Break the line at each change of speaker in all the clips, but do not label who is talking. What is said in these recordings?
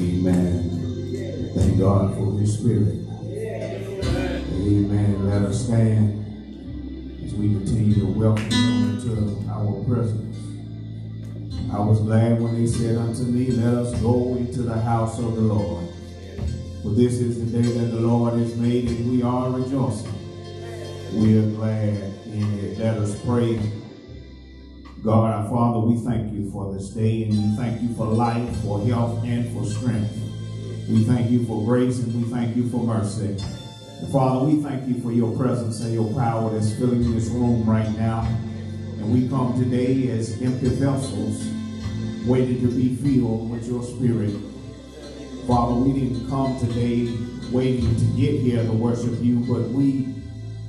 Amen. Thank God for His Spirit. Amen. Let us stand as we continue to welcome Him into our presence. I was glad when He said unto me, Let us go into the house of the Lord. For this is the day that the Lord has made, and we are rejoicing we are glad in it. Let us pray. God, our Father, we thank you for this day, and we thank you for life, for health, and for strength. We thank you for grace, and we thank you for mercy. Father, we thank you for your presence and your power that's filling this room right now. And we come today as empty vessels, waiting to be filled with your spirit. Father, we didn't come today waiting to get here to worship you, but we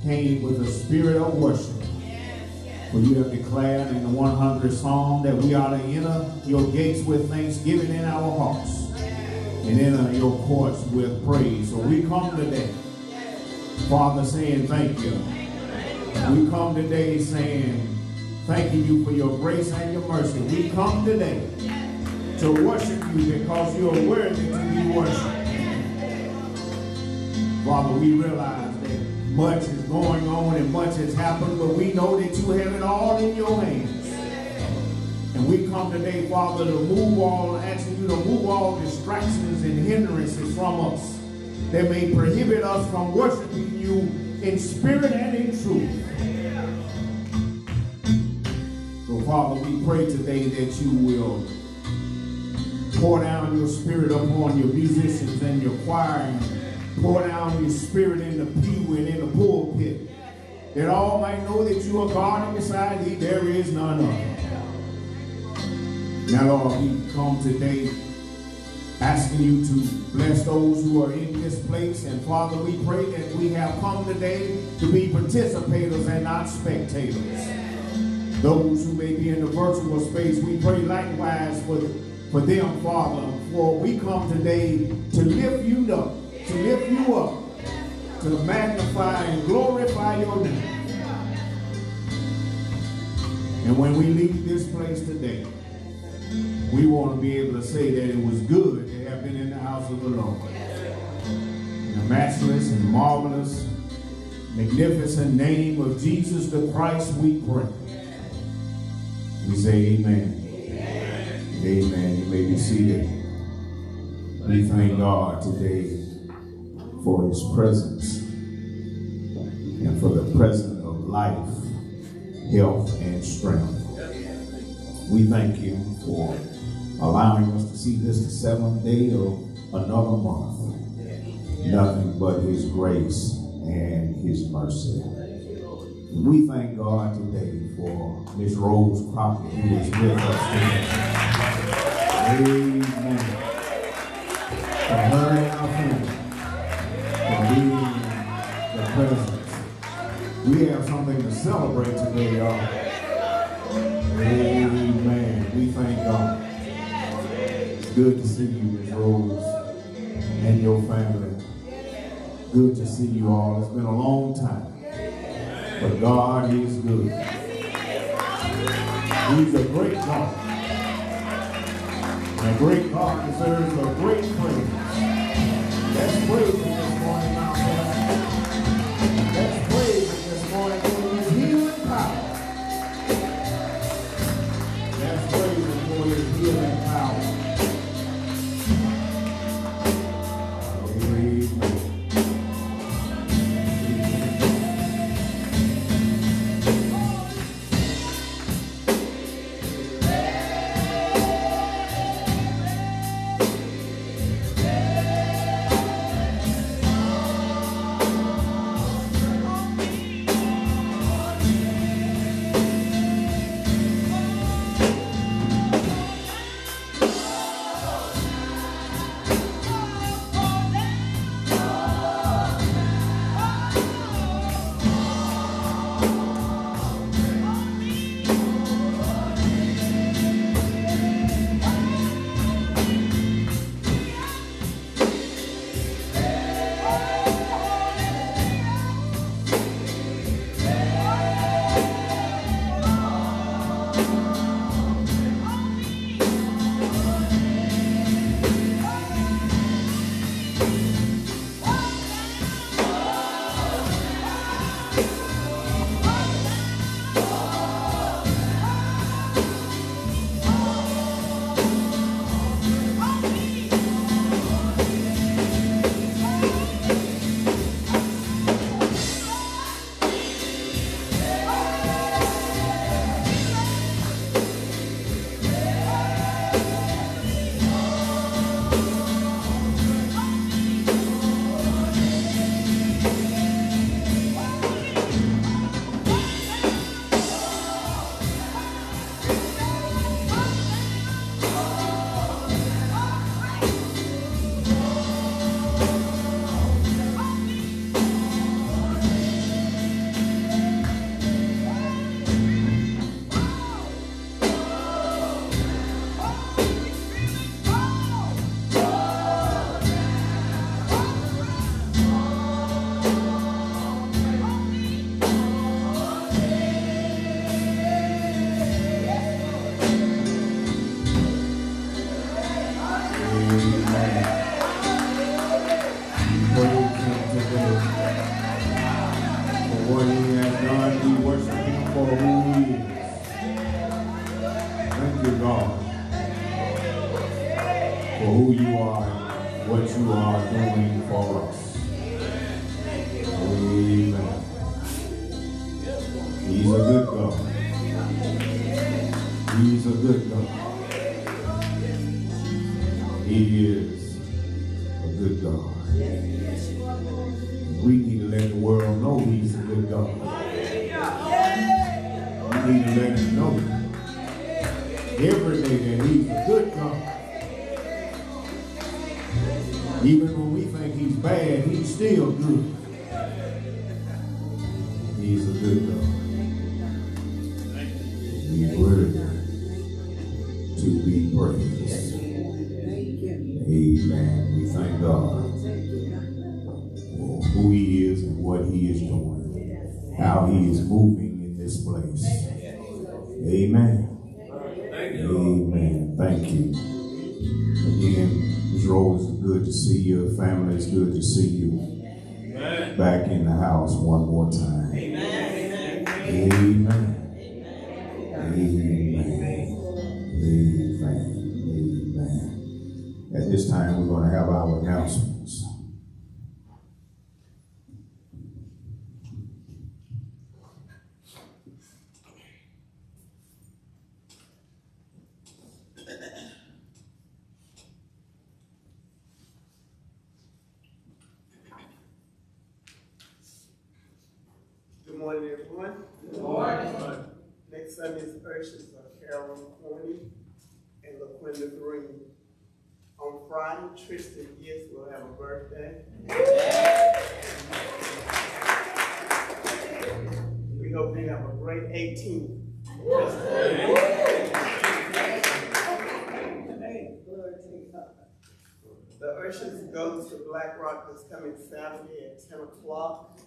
came with a spirit of worship. For you have declared in the 100th Psalm that we are to enter your gates with thanksgiving in our hearts and enter your courts with praise. So we come today, Father, saying thank you. We come today saying, thanking you for your grace and your mercy. We come today to worship you because you are worthy to be worshiped. Father, we realize much is going on and much has happened, but we know that you have it all in your hands. And we come today, Father, to move all, asking you to move all distractions and hindrances from us that may prohibit us from worshiping you in spirit and in truth. So, Father, we pray today that you will pour down your spirit upon your musicians and your choir pour down your spirit in the pew and in the pulpit that all might know that you are God and beside thee there is none other. Now, Lord, we come today asking you to bless those who are in this place. And Father, we pray that we have come today to be participators and not spectators. Those who may be in the virtual space, we pray likewise for, for them, Father. For we come today to lift you up, to lift you up, to magnify and glorify your name. And when we leave this place today, we want to be able to say that it was good to have been in the house of the Lord. The matchless and marvelous, magnificent name of Jesus the Christ, we pray. We say amen. Amen. amen. You may be seated. We thank God today for his presence and for the presence of life, health, and strength. We thank him for allowing us to see this the seventh day of another month. Nothing but his grace and his mercy. We thank God today for Miss Rose Crockett who is with us today. Amen. Celebrate today, y'all. Amen. We thank God. It's good to see you, Miss Rose, and your family. Good to see you all. It's been a long time. But God is good. He's a great God. And a great God deserves a great praise. Let's praise Him this morning,
Tristan Gibbs will have a birthday. We hope they have a great 18th. The Ushers goes to Black Rock this coming Saturday at 10 o'clock.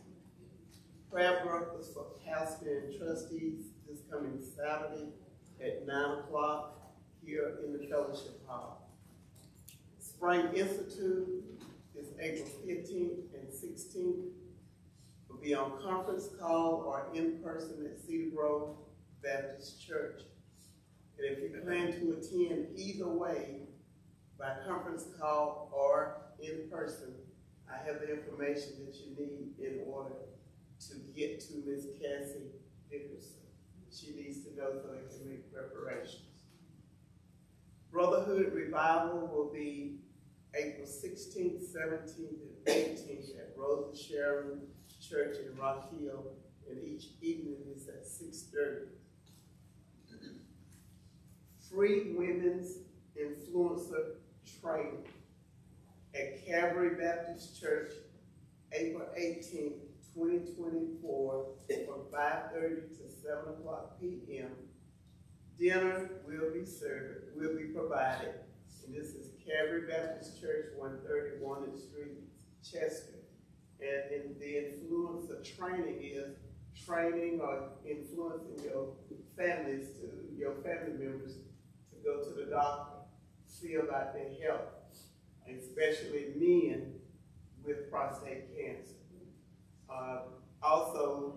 Prayer breakfast for pastor and trustees this coming Saturday at 9 o'clock here in the fellowship hall. Spring Institute is April 15th and 16th. We'll be on conference call or in person at Cedar Grove Baptist Church. And if you plan to attend either way, by conference call or in person, I have the information that you need in order to get to Ms. Cassie Dickerson. She needs to know so they can make preparations. Brotherhood Revival will be April 16th, 17th, and 18th at Rose of Sharon Church in Rock Hill, and each evening is at 6.30. Free Women's Influencer Training at Calvary Baptist Church, April 18th, 2024, from 5.30 to 7 o'clock p.m. Dinner will be served, will be provided, and this is Calvary Baptist Church, 131 Street, Chester. And the influence of training is training or influencing your families to your family members to go to the doctor, see about their health, especially men with prostate cancer. Uh, also,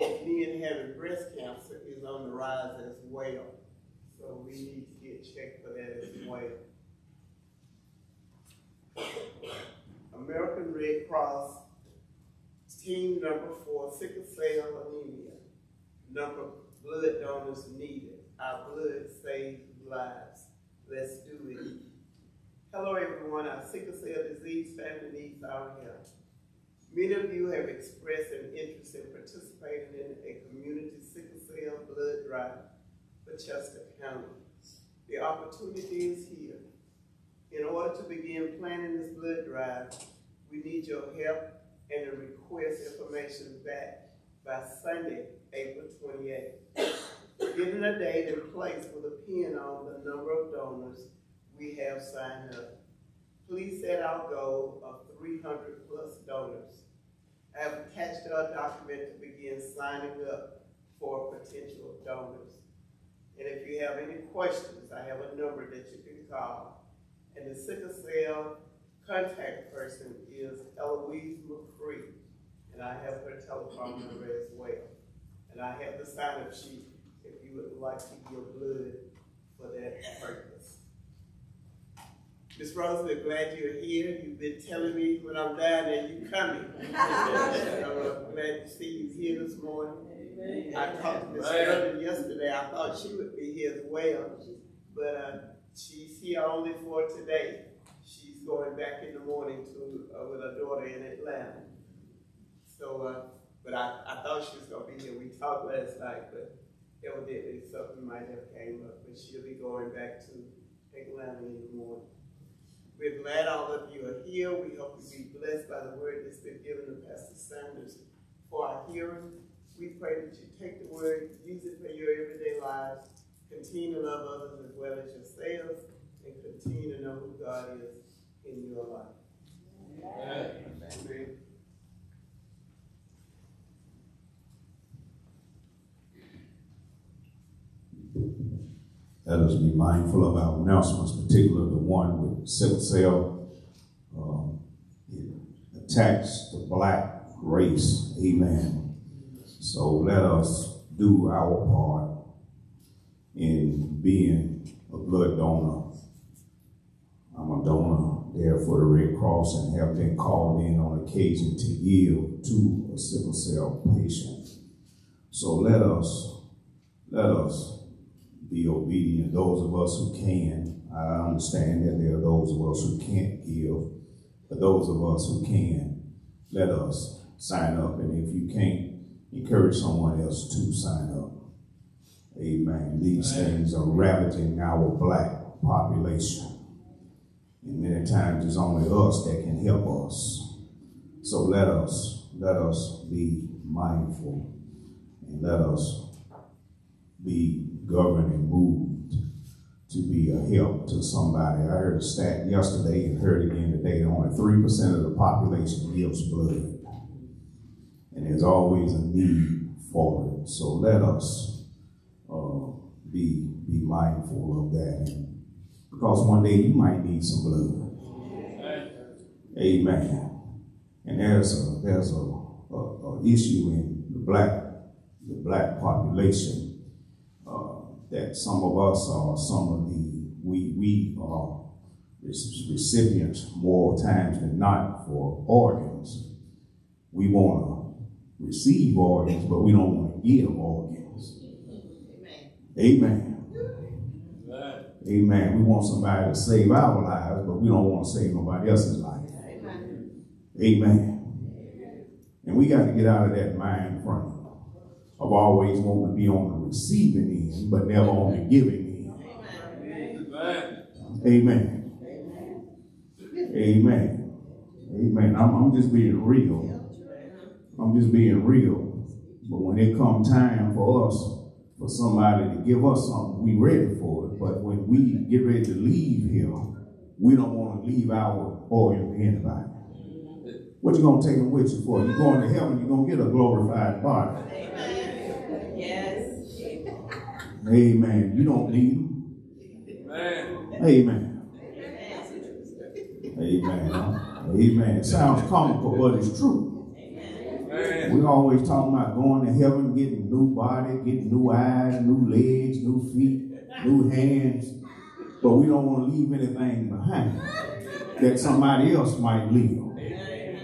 men having breast cancer is on the rise as well. So we need to get checked for that as well. American Red Cross team number four, sickle cell anemia. Number blood donors needed. Our blood saves lives. Let's do it. Hello everyone, our sickle cell disease family needs our help. Many of you have expressed an interest in participating in a community sickle cell blood drive for Chester County. The opportunity is here. In order to begin planning this blood drive, we need your help and to request information back by Sunday, April 28th. Given a date and place will depend on the number of donors we have signed up. Please set our goal of 300 plus donors. I have attached our document to begin signing up for potential donors. And if you have any questions, I have a number that you can call and the sickle cell contact person is Eloise McCree, and I have her telephone number as well. And I have the sign-up sheet if you would like to give blood for that purpose. Miss Rose, we're glad you're here. You've been telling me when I'm down there, you coming. so I'm glad to see you here this morning. I talked to Miss Sterling yesterday. I thought she would be here as well, but uh, she's here only for today. She's going back in the morning to uh, with her daughter in Atlanta. So, uh, but I, I thought she was gonna be here. We talked last night, but evidently something might have came up. But she'll be going back to Atlanta in the morning. We're glad all of you are here. We hope you be blessed by the word that's been given to Pastor Sanders for our hearing. We pray that you take the word, use it for your everyday lives, continue to love others as well as yourselves, and continue to know who God is in your life. Amen. Amen.
Let us be mindful of our announcements, particularly the one with sickle cell. Um, it attacks the black race. Amen. So let us do our part in being a blood donor. I'm a donor there for the Red Cross and have been called in on occasion to give to a sickle cell patient. So let us, let us be obedient. Those of us who can, I understand that there are those of us who can't give, but those of us who can, let us sign up. And if you can't, encourage someone else to sign up. Amen. These Amen. things are ravaging our black population. And many times it's only us that can help us. So let us, let us be mindful and let us be governed and moved to be a help to somebody. I heard a stat yesterday and heard again today. Only 3% of the population gives blood. And there's always a need for it. So let us uh, be, be mindful of that. Because one day you might need some blood. Amen. And there's a, there's a, a, a issue in the black the black population that some of us are some of the, we, we are recipients more times than not for organs. We want to receive organs, but we don't want to give organs. Amen. Amen. Amen. We want somebody to save our lives, but we don't want to save nobody else's life. Amen. Amen. And we got to get out of that mind frame of always wanting to be on the receiving end, but never on the giving end. Amen. Amen. Amen. Amen. I'm, I'm just being real. I'm just being real. But when it comes time for us, for somebody to give us something, we ready for it. But when we get ready to leave here, we don't want to leave our oil to anybody. What you gonna take them with you for? You're going to heaven, you're gonna get a glorified body. Amen. Amen. You don't need them. Amen. Amen. Amen. Amen. Sounds comical, but it's true. We're always talking about going to heaven, getting new body, getting new eyes, new legs, new feet, new hands. But we don't want to leave anything behind that somebody else might leave. Amen.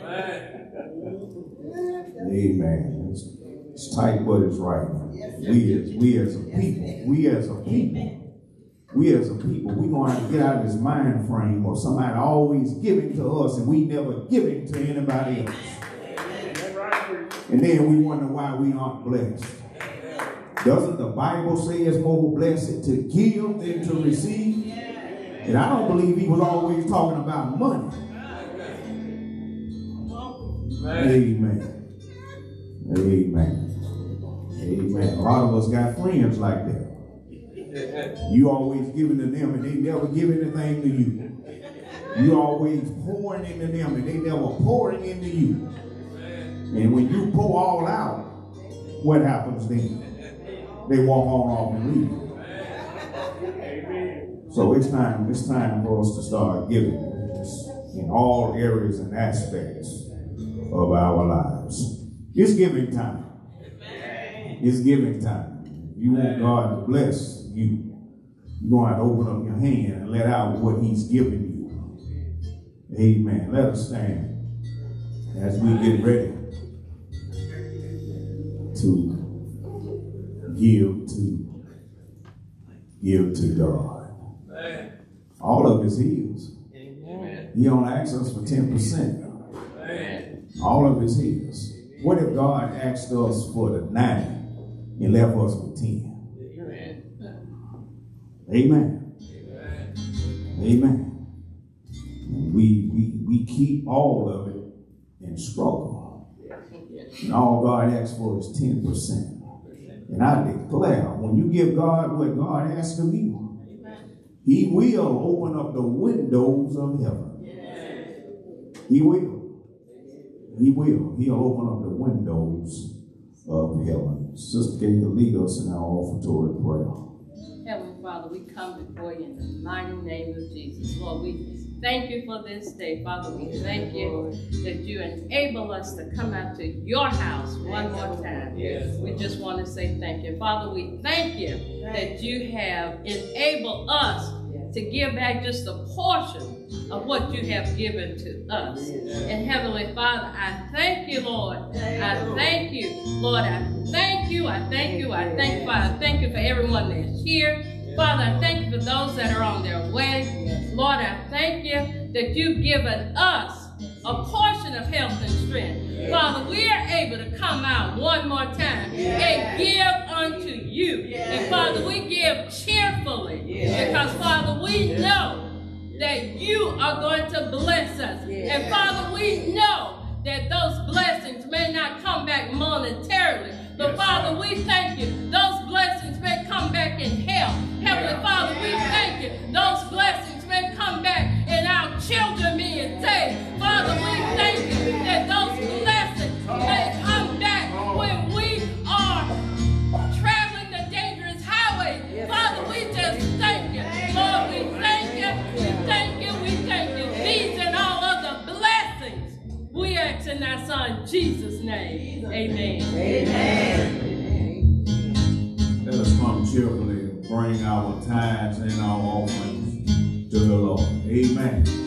Amen. It's, it's tight, but it's right. We as we as a people, we as a people, we as a people, we gonna have to get out of this mind frame of somebody always giving to us and we never giving to anybody else. And then we wonder why we aren't blessed. Doesn't the Bible say it's more blessed to give than to receive? And I don't believe he was always talking about money. Amen. Amen. Amen. A lot of us got friends like that. You always giving to them and they never give anything to you. You always pouring into them and they never pouring into you. And when you pour all out, what happens then? They walk on off and leave. So it's time, it's time for us to start giving. in all areas and aspects of our lives. It's giving time. It's giving time. You want God to bless you. You're going to have to open up your hand and let out what he's given you. Amen. Let us stand as we get ready to give to give to God. All of his heals. He only asks us for 10%. All of his heals. What if God asked us for the nine and left us with 10? Amen. Amen. Amen. we, we, we keep all of it and struggle. And all God asks for is 10%. And I declare, when you give God what God asks of you, He will open up the windows of heaven. He will. He will. He'll open up the windows of heaven. Sister Gator, lead us in our offertory prayer.
Heavenly Father, we come before you in the mighty name of Jesus. Lord, we thank you for this day. Father, we thank you that you enable us to come out to your house one more time. Yes. We just want to say thank you. Father, we thank you that you have enabled us to give back just a portion of what you have given to us. And Heavenly Father, I thank you, Lord. I thank you, Lord. I thank you. I thank you. I thank you, Father. Thank you for everyone that's here. Father, I thank you for those that are on their way. Lord, I thank you that you've given us a portion of health and strength. Father, we are able to come out one more time and give unto you. And Father, we give cheerfully because, Father, we know that you are going to bless us. And Father, we know that those blessings may not come back monetarily, but Father, we thank you. Those blessings may come back in health. Heavenly Father, we thank you. Those blessings may come back in our children being saved. In our son Jesus' name. Amen.
Amen. Let us come cheerfully and bring our tithes and our offerings to the Lord. Amen.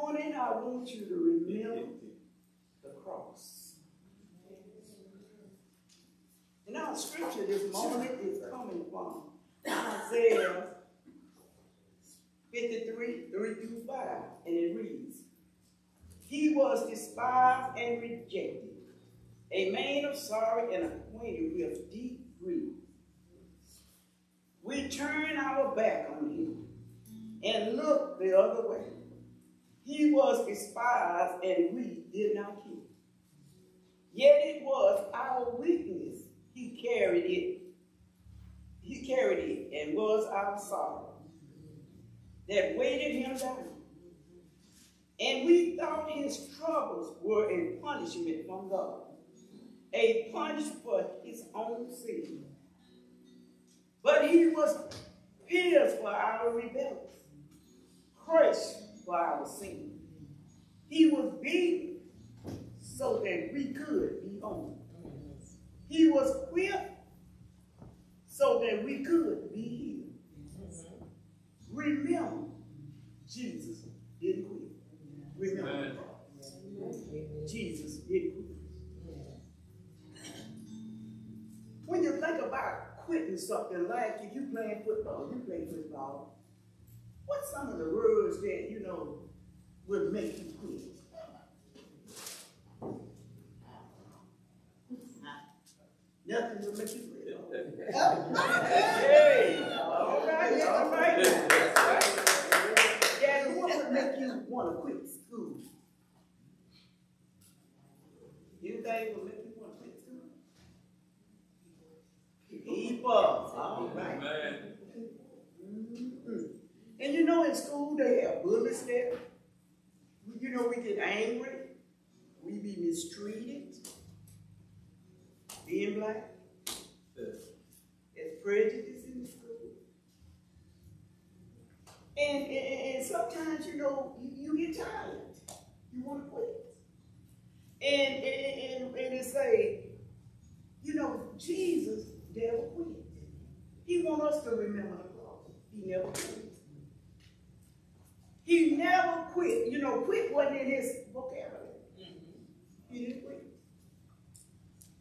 Morning, I want you to remember the cross. And our scripture this morning is coming from Isaiah 53, 3 through 5, and it reads, He was despised and rejected, a man of sorrow and acquainted with deep grief. We turn our back on him and look the other way. He was despised and we did not care. Yet it was our weakness. He carried it. He carried it and was our sorrow that weighted him down. And we thought his troubles were a punishment from God, a punishment for his own sin. But he was pierced for our rebellion, crushed for our sin. He was beaten so that we could be home. He was whipped so that we could be healed. Remember, Jesus didn't quit. Remember, Jesus didn't quit. When you think about quitting something like if you playing football, you play football, what's some of the words that, you know, would make you quit? Nothing will make you quit. Hey, all right, all right. Yeah, what would make you want to quit school? Anything will make you want to quit school? People, all right. Mhm. And you know, in school they have bullies there. You know, we get angry, we be mistreated, being black. There's prejudice in the school. And, and, and sometimes, you know, you, you get tired. You want to quit. And, and, and, and they say, you know, Jesus never quit. He wants us to remember the cross. He never quit. He never quit. You know, quit wasn't in his vocabulary. He didn't quit.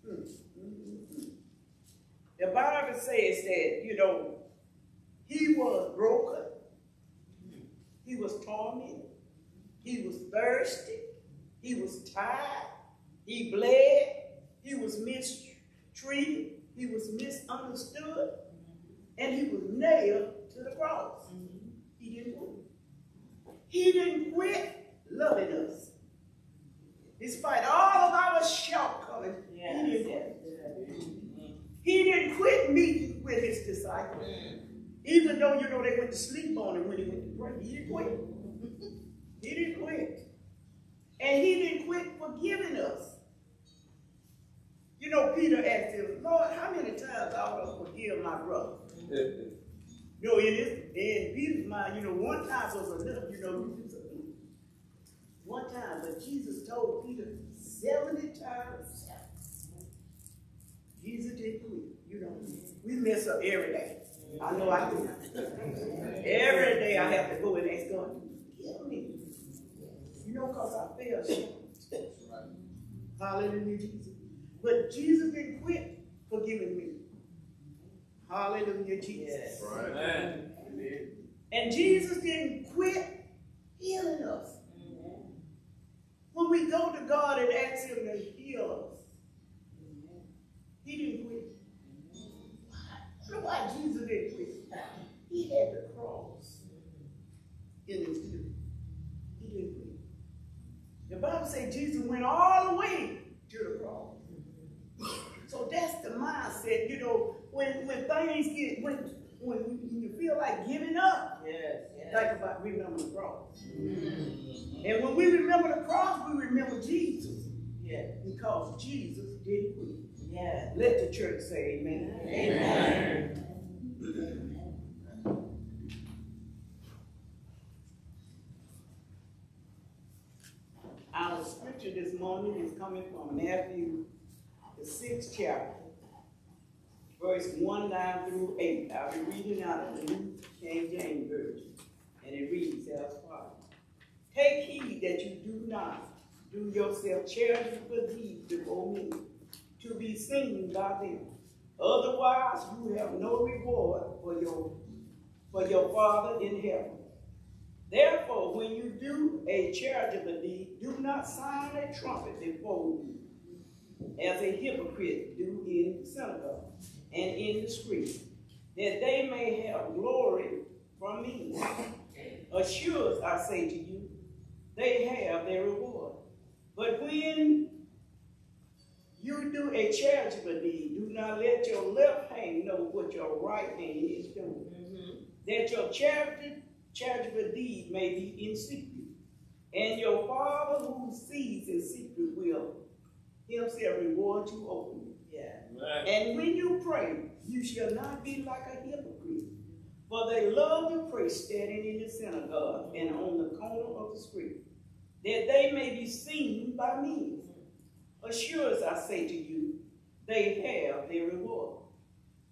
Mm, mm, mm, mm. The Bible says that, you know, he was broken. He was tormented. He was thirsty. He was tired. He bled. He was mistreated. He was misunderstood. And he was nailed to the cross. He didn't quit. He didn't quit loving us. Despite all of our shortcomings, he didn't quit. He didn't quit meeting with his disciples. Even though, you know, they went to sleep on him when he went to pray. He didn't quit. He didn't quit. And he didn't quit forgiving us. You know, Peter asked him, Lord, how many times I ought to forgive my brother? Know, in, his, in Peter's mind, you know, one time was enough, you know, do. One time, but Jesus told Peter 70 times. Jesus didn't quit. You know, we mess up every day. I know I do. Every day I have to go and ask God, forgive me. You know, because I fell short. Hallelujah, Jesus. But Jesus didn't quit forgiving me. Hallelujah, Jesus.
Amen.
And Jesus didn't quit healing us. When we we go to God and ask him to heal us, he didn't quit. I don't know why Jesus didn't quit. He had the cross in his view. He didn't quit. The Bible says Jesus went all the way to the cross. So that's the mindset, you know, when when things get when when you feel like giving up,
Yes, yes.
think about remember the cross. And when we remember the cross, we remember Jesus.
Yes,
Because Jesus did quit.
yes.
Let the church say amen.
Amen.
Our scripture this morning is coming from Matthew, the sixth chapter, verse one 9 through eight. I'll be reading out of the New King James Version, and it reads as follows. Take heed that you do not do yourself charitable deeds before me, to be seen by them. Otherwise, you have no reward for your for your Father in heaven. Therefore, when you do a charitable deed, do not sound a trumpet before you, as a hypocrite do in the synagogue and in the streets, that they may have glory from me. Assures, I say to you, they have their reward. But when you do a charitable deed, do not let your left hand know what your right hand is doing that your charity, charitable deed may be in secret. And your Father who sees in secret will himself reward you openly.
Yeah.
And when you pray, you shall not be like a hypocrite, for they love to pray standing in the synagogue and on the corner of the street, that they may be seen by men. Assures, I say to you, they have their reward.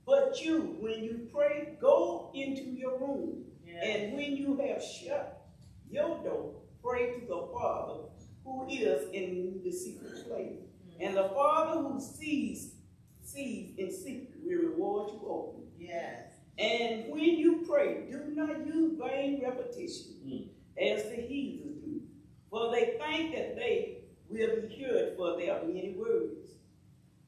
But you, when you pray, go into your room, and when you have shut your door, pray to the Father who is in the secret place. And the Father who sees sees in secret will reward you openly.
Yes.
And when you pray, do not use vain repetition hmm. as the heathens do, for they think that they will be heard for their many words.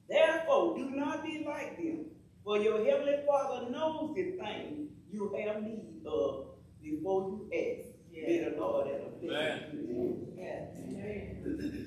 Therefore, do not be like them, for your heavenly Father knows the thing you have need of before you ask. May the Lord have a blessing. you.
Yes.
Amen.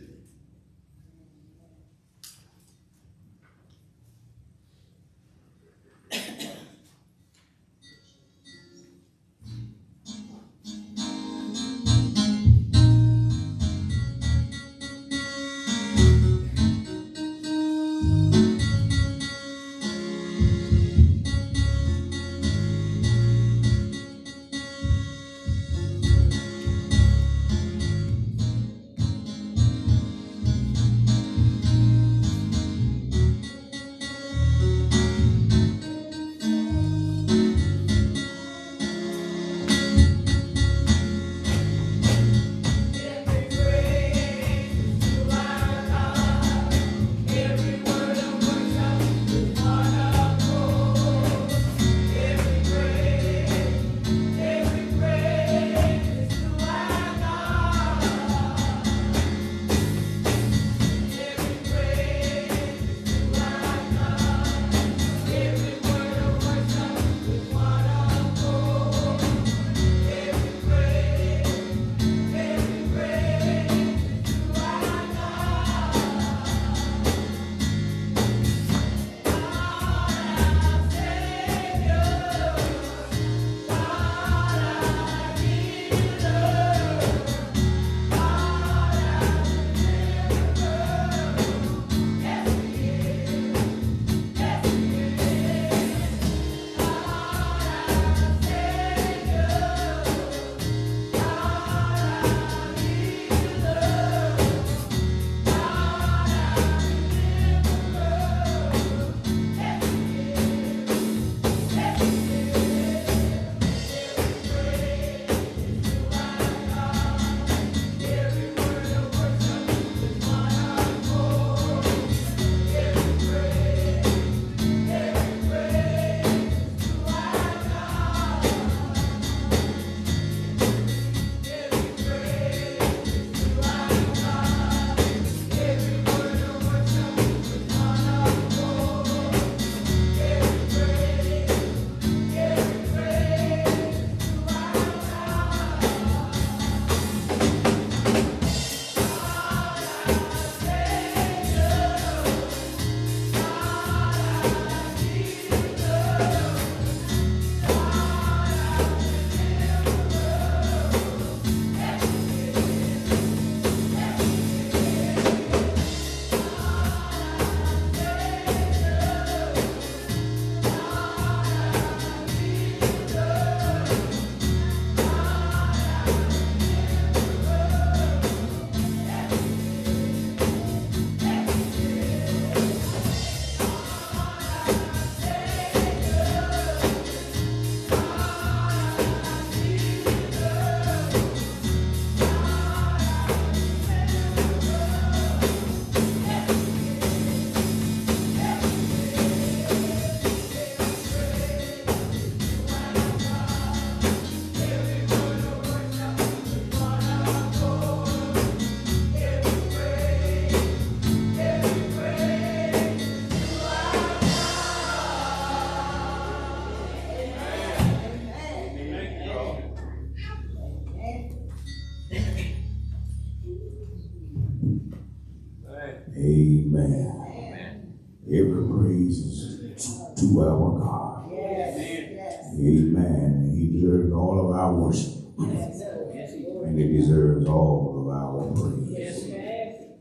Amen. He deserves all of our worship. And he deserves all of our praise.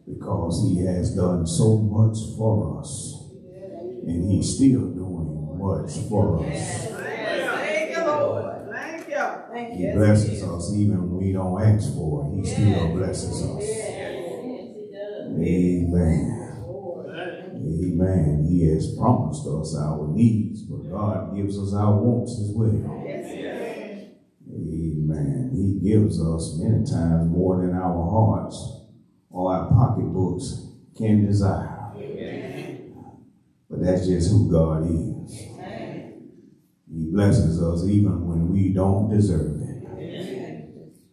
Because he has done so much for us. And he's still doing much for us.
Thank you, Lord. Thank you.
He blesses us even when we don't ask for it. He still blesses us. Amen. Amen. He has promised us our needs, but God gives us our wants as well. Amen. He gives us many times more than our hearts or our pocketbooks can desire. But that's just who God is. He blesses us even when we don't deserve it.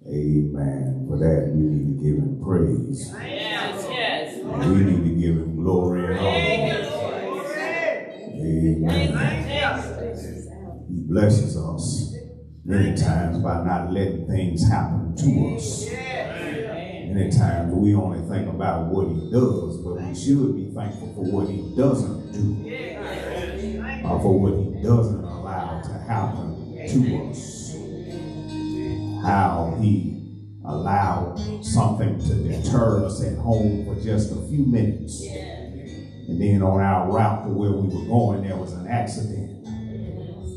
Amen. For that, we need to give him praise.
Yes, yes.
And we need to give him glory and honor. Amen. He blesses us many times by not letting things happen to us. Many times we only think about what he does, but we should be thankful for what he doesn't do. Or for what he doesn't allow to happen to us. How he allowed something to deter us at home for just a few minutes. And then on our route to where we were going, there was an accident.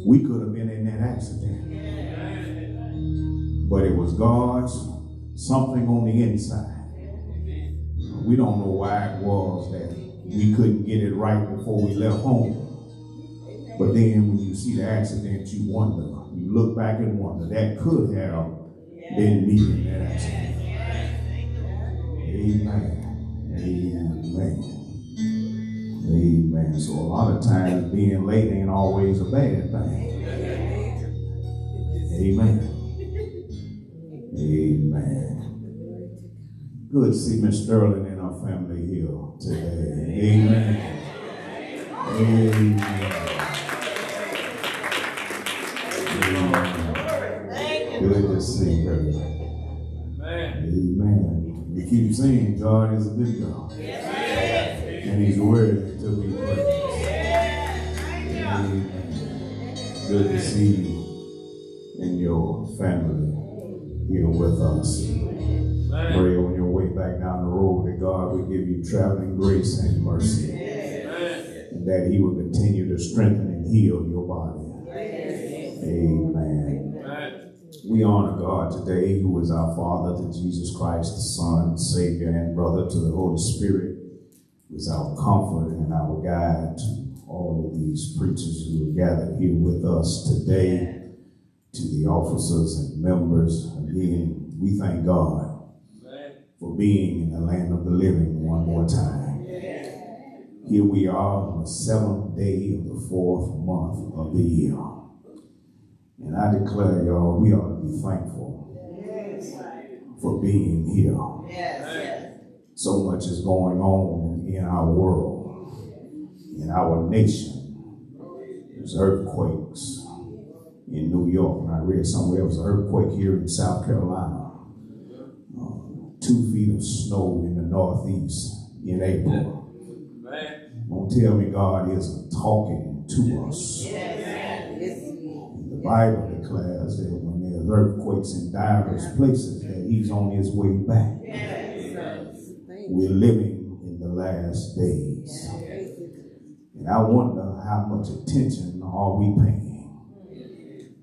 We could have been in that accident. But it was God's something on the inside. We don't know why it was that we couldn't get it right before we left home. But then when you see the accident, you wonder. You look back and wonder, that could have been me in that. Amen. Amen. Amen. So a lot of times being late ain't always a bad thing. Amen. Amen. Good to see Miss Sterling and our family here today. Amen. Amen. Good to see her. Amen. We keep saying God is a good God. And he's worthy to be praised. Amen. Good to see you and your family here with us. Pray on your way back down the road that God will give you traveling grace and mercy. And that he will continue to strengthen and heal your body. Amen. We honor God today, who is our Father, to Jesus Christ, the Son, Savior, and brother, to the Holy Spirit, who is our comfort and our guide to all of these preachers who are gathered here with us today, to the officers and members. Again, we thank God for being in the land of the living one more time. Here we are on the seventh day of the fourth month of the year. And I declare, y'all, we ought to be thankful for being here. So much is going on in our world, in our nation. There's earthquakes in New York, and I read somewhere there was an earthquake here in South Carolina. Uh, two feet of snow in the northeast in April. Don't tell me God isn't talking to us. The Bible declares that when there's earthquakes in diverse places, that He's on His way back. We're living in the last days. And I wonder how much attention are we paying?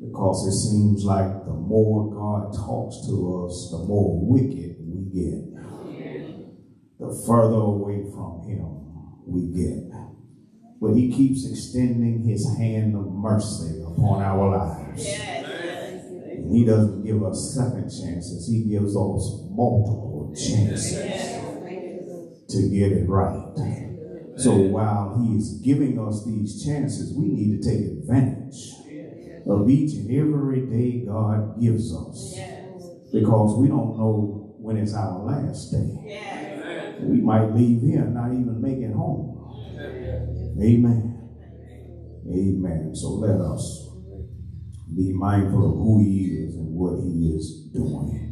Because it seems like the more God talks to us, the more wicked we get. The further away from Him we get. But He keeps extending His hand of mercy upon our lives. And He doesn't give us second chances, He gives us multiple chances to get it right. So while He is giving us these chances, we need to take advantage of each and every day God gives us. Because we don't know when it's our last day. We might leave here and not even make it home. Amen. Amen. So let us be mindful of who He is and what He is doing.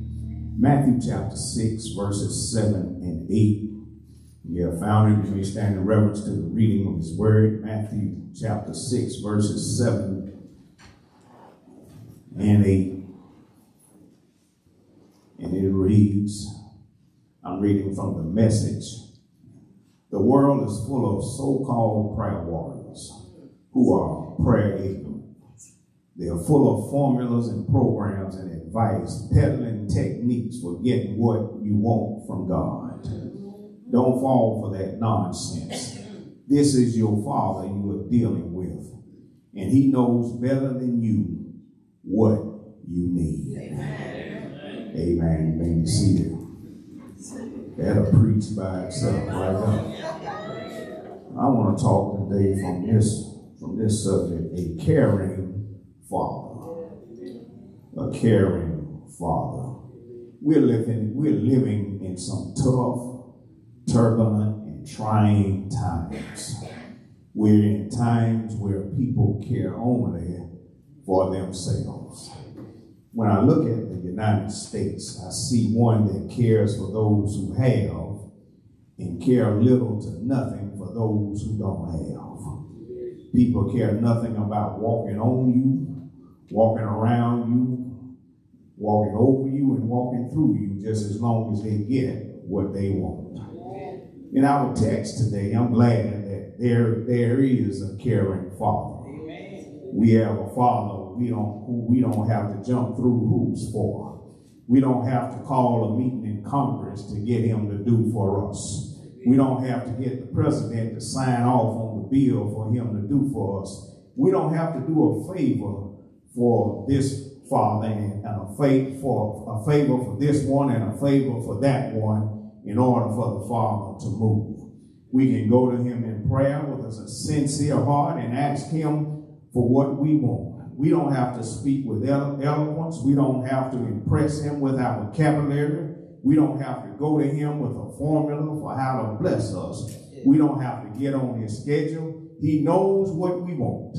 Matthew chapter 6, verses 7 and 8 You have found it. You may stand in reverence to the reading of his word, Matthew chapter 6, verses 7 and 8. And it reads, I'm reading from the message. The world is full of so-called prayer warriors who are prayer ignorant. They are full of formulas and programs and advice, peddling techniques for getting what you want from God. Don't fall for that nonsense. This is your father you are dealing with, and he knows better than you what you need. Amen. Amen. Be seated. That'll preach by itself right there. I want to talk today from this from this subject, a caring father. A caring father. We're living, we're living in some tough, turbulent, and trying times. We're in times where people care only for themselves. When I look at the United States, I see one that cares for those who have and care little to nothing for those who don't have. People care nothing about walking on you, walking around you, walking over you, and walking through you just as long as they get what they want. In our text today, I'm glad that there, there is a caring father. We have a father we don't we don't have to jump through hoops for. We don't have to call a meeting in Congress to get him to do for us. We don't have to get the president to sign off on the bill for him to do for us. We don't have to do a favor for this father and a favor for a favor for this one and a favor for that one in order for the father to move. We can go to him in prayer with a sincere heart and ask him for what we want. We don't have to speak with elo- eloquence. We don't have to impress him with our vocabulary. We don't have to go to him with a formula for how to bless us. We don't have to get on his schedule. He knows what we want,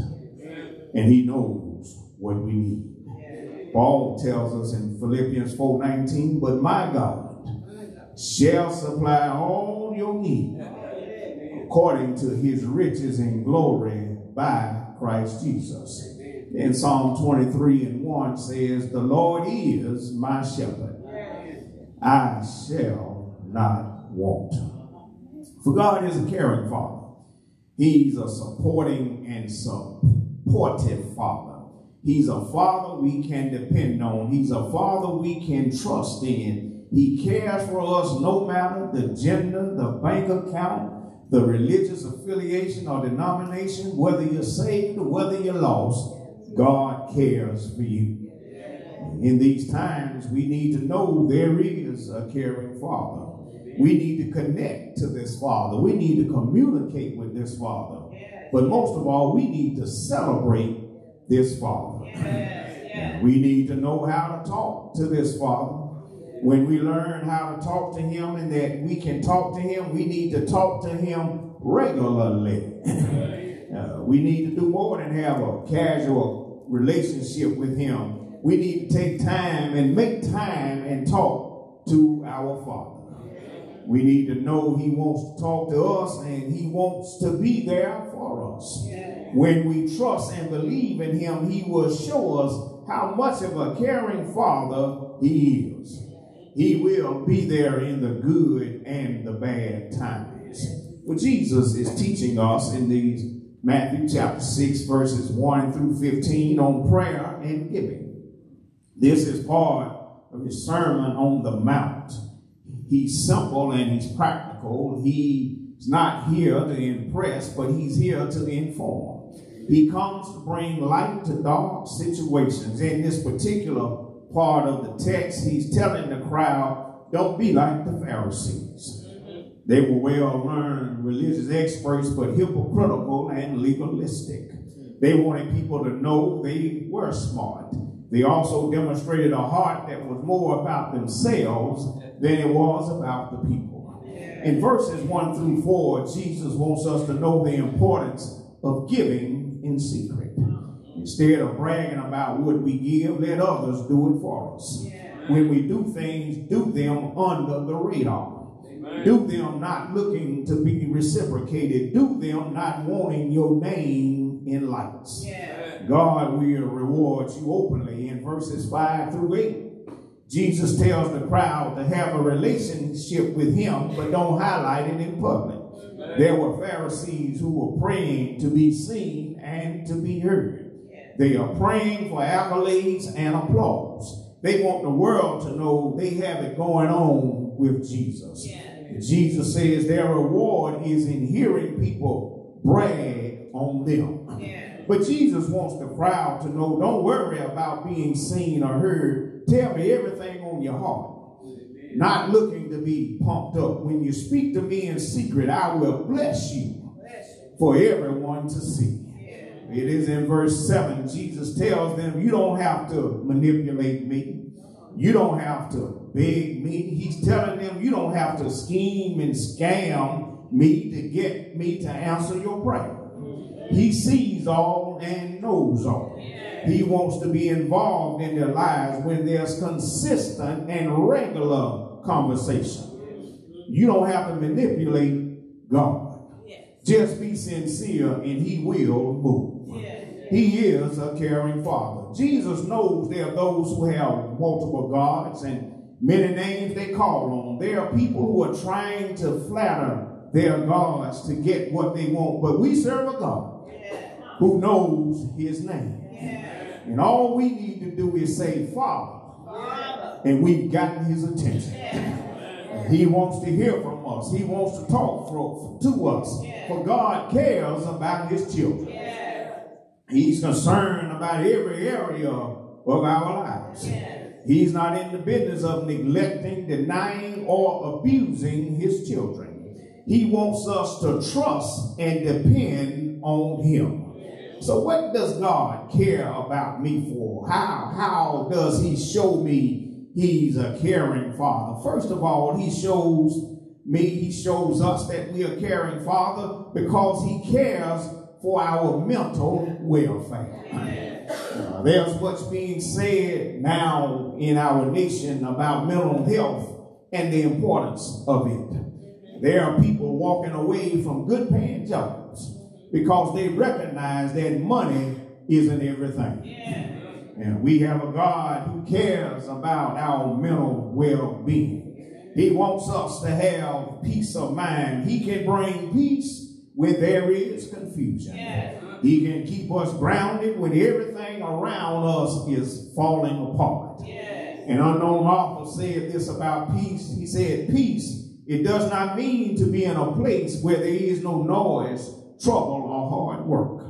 and he knows what we need. Paul tells us in Philippians 4:19, "But my God shall supply all your need according to his riches and glory by Christ Jesus." And Psalm 23 and 1 says, The Lord is my shepherd. I shall not want. For God is a caring father. He's a supporting and supportive father. He's a father we can depend on. He's a father we can trust in. He cares for us no matter the gender, the bank account, the religious affiliation or denomination, whether you're saved or whether you're lost. God cares for you. In these times, we need to know there is a caring Father. We need to connect to this Father. We need to communicate with this Father. But most of all, we need to celebrate this Father. We need to know how to talk to this Father. When we learn how to talk to Him and that we can talk to Him, we need to talk to Him regularly. Uh, we need to do more than have a casual relationship with Him. We need to take time and make time and talk to our Father. We need to know He wants to talk to us and He wants to be there for us. When we trust and believe in Him, He will show us how much of a caring Father He is. He will be there in the good and the bad times. Well, Jesus is teaching us in these Matthew chapter 6, verses 1 through 15 on prayer and giving. This is part of his sermon on the Mount. He's simple and he's practical. He's not here to impress, but he's here to inform. He comes to bring light to dark situations. In this particular part of the text, he's telling the crowd, don't be like the Pharisees. They were well learned religious experts, but hypocritical and legalistic. They wanted people to know they were smart. They also demonstrated a heart that was more about themselves than it was about the people. In verses 1 through 4, Jesus wants us to know the importance of giving in secret. Instead of bragging about what we give, let others do it for us. When we do things, do them under the radar. Do them not looking to be reciprocated. Do them not wanting your name in lights.
Yeah.
God will reward you openly in verses 5 through 8. Jesus tells the crowd to have a relationship with him, but don't highlight it in public. There were Pharisees who were praying to be seen and to be heard. They are praying for accolades and applause. They want the world to know they have it going on with Jesus. Jesus says their reward is in hearing people brag on them.
Yeah.
But Jesus wants the crowd to know don't worry about being seen or heard. Tell me everything on your heart. Not looking to be pumped up. When you speak to me in secret, I will bless you for everyone to see. It is in verse 7. Jesus tells them, You don't have to manipulate me. You don't have to beg me. He's telling them, You don't have to scheme and scam me to get me to answer your prayer. He sees all and knows all. He wants to be involved in their lives when there's consistent and regular conversation. You don't have to manipulate God. Just be sincere and he will move. He is a caring father. Jesus knows there are those who have multiple gods and many names they call on. There are people who are trying to flatter their gods to get what they want. But we serve a God who knows his name. And all we need to do is say, Father, and we've gotten his attention. He wants to hear from us. He wants to talk for, to us. For God cares about his children. He's concerned about every area of our lives. He's not in the business of neglecting, denying, or abusing his children. He wants us to trust and depend on him. So what does God care about me for? How, how does he show me he's a caring father? First of all, he shows me, he shows us that we are caring father because he cares for our mental welfare. Uh, there's much being said now in our nation about mental health and the importance of it. There are people walking away from good paying jobs because they recognize that money isn't everything. And we have a God who cares about our mental well being. He wants us to have peace of mind. He can bring peace when there is confusion. He can keep us grounded when everything around us is falling apart. An unknown author said this about peace. He said, Peace, it does not mean to be in a place where there is no noise, trouble, or hard work.